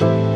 Bye.